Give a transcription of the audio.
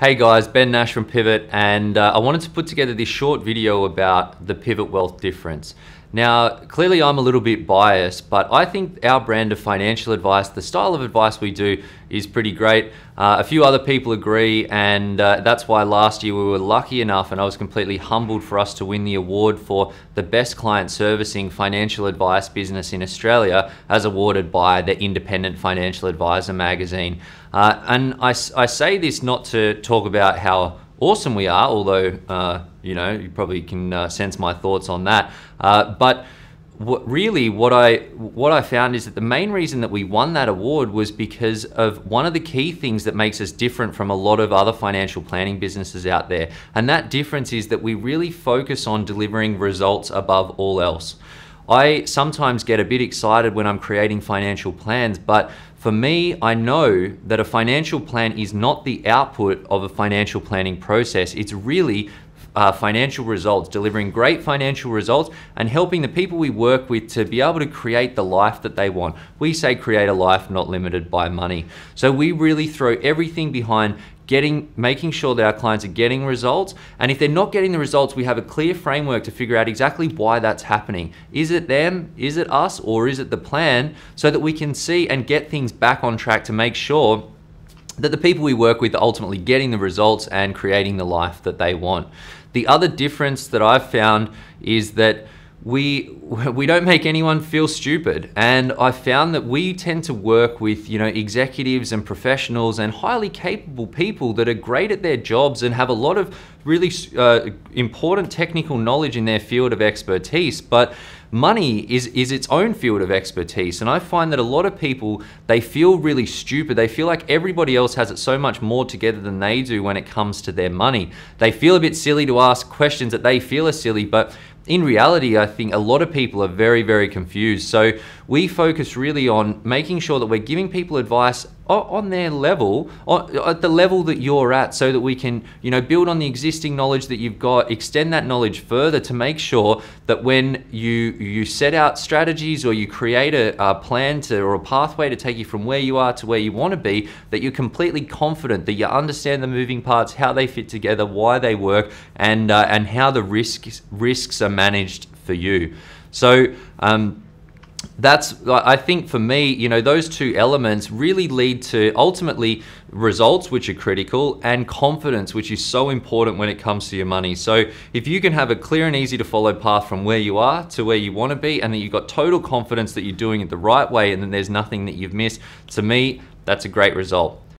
Hey guys, Ben Nash from Pivot, and uh, I wanted to put together this short video about the Pivot Wealth difference. Now, clearly I'm a little bit biased, but I think our brand of financial advice, the style of advice we do, is pretty great. Uh, a few other people agree, and uh, that's why last year we were lucky enough, and I was completely humbled for us to win the award for the best client servicing financial advice business in Australia, as awarded by the Independent Financial Advisor magazine. Uh, and I, I say this not to talk about how awesome we are, although, uh, you know, you probably can uh, sense my thoughts on that. Uh, but what, really, what I, what I found is that the main reason that we won that award was because of one of the key things that makes us different from a lot of other financial planning businesses out there. And that difference is that we really focus on delivering results above all else. I sometimes get a bit excited when I'm creating financial plans, but for me, I know that a financial plan is not the output of a financial planning process. It's really uh, financial results, delivering great financial results and helping the people we work with to be able to create the life that they want. We say create a life not limited by money. So we really throw everything behind getting making sure that our clients are getting results. And if they're not getting the results we have a clear framework to figure out exactly why that's happening. Is it them? Is it us? Or is it the plan? So that we can see and get things back on track to make sure that the people we work with are ultimately getting the results and creating the life that they want. The other difference that i've found is that we we don't make anyone feel stupid. And i found that we tend to work with you know executives and professionals and highly capable people that are great at their jobs and have a lot of really uh, important technical knowledge in their field of expertise. But money is is its own field of expertise. And i find that a lot of people they feel really stupid. They feel like everybody else has it so much more together than they do when it comes to their money. They feel a bit silly to ask questions that they feel are silly but in reality, I think a lot of people are very, very confused. So we focus really on making sure that we're giving people advice on their level, at the level that you're at, so that we can, you know, build on the existing knowledge that you've got, extend that knowledge further to make sure that when you you set out strategies or you create a, a plan to or a pathway to take you from where you are to where you want to be, that you're completely confident that you understand the moving parts, how they fit together, why they work, and uh, and how the risks risks are managed for you. So. Um, that's I think for me, you know, those two elements really lead to ultimately results which are critical and confidence which is so important when it comes to your money. So if you can have a clear and easy to follow path from where you are to where you want to be and that you've got total confidence that you're doing it the right way and then there's nothing that you've missed, to me, that's a great result.